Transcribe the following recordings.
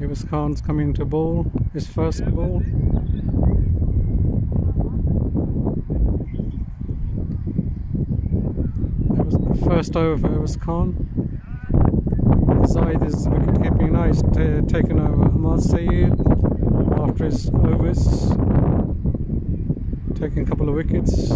Awais Khan's coming to ball, his first ball. First over for Awais Khan. Zaid is wicket keeping nice, taking over Ahmad Saeed after his overs, taking a couple of wickets.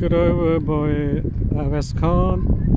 Good over by Awais Khan.